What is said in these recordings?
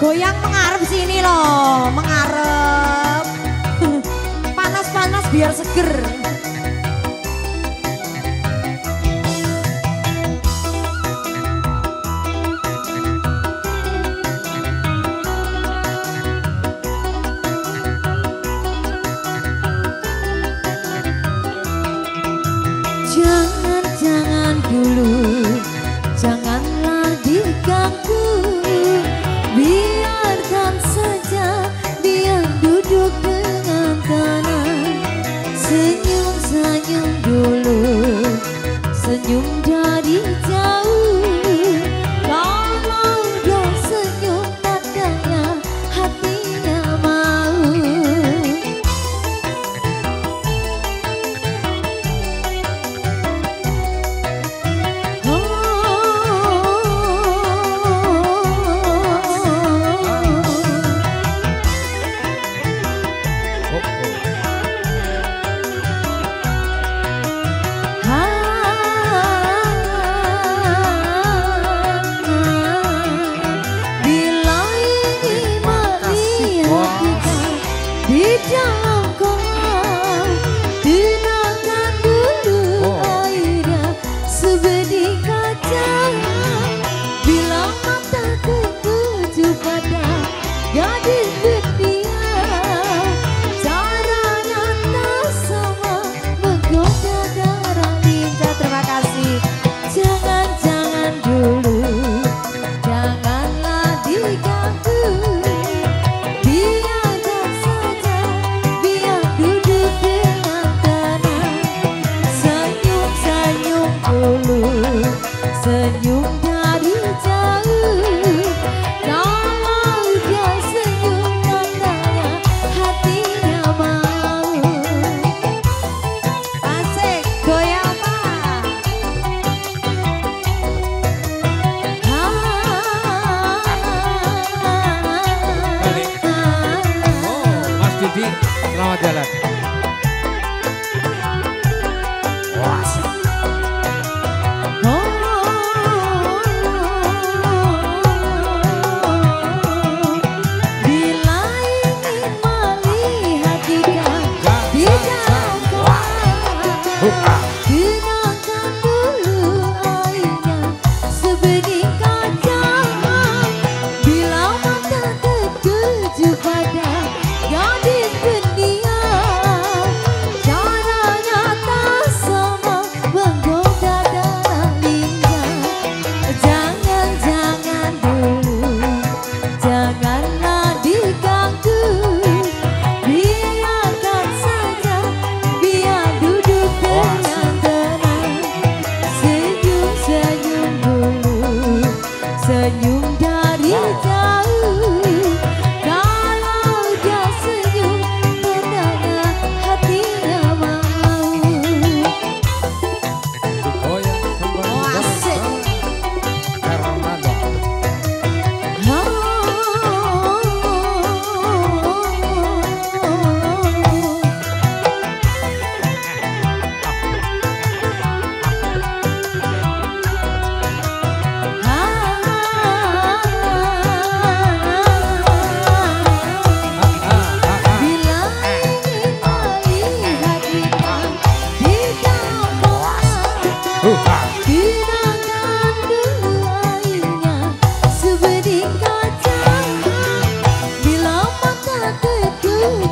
Goyang mengarep sini loh, mengarep. Panas-panas biar seger. senyum dari with me. Selamat jalan. Wah,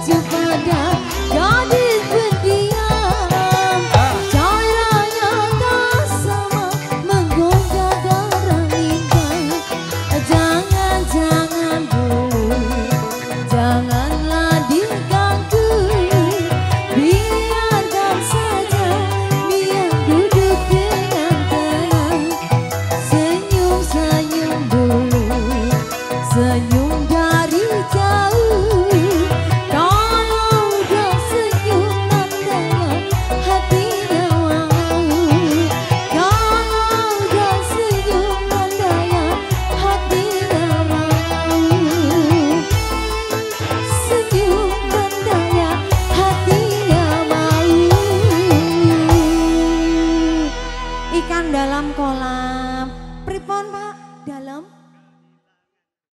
to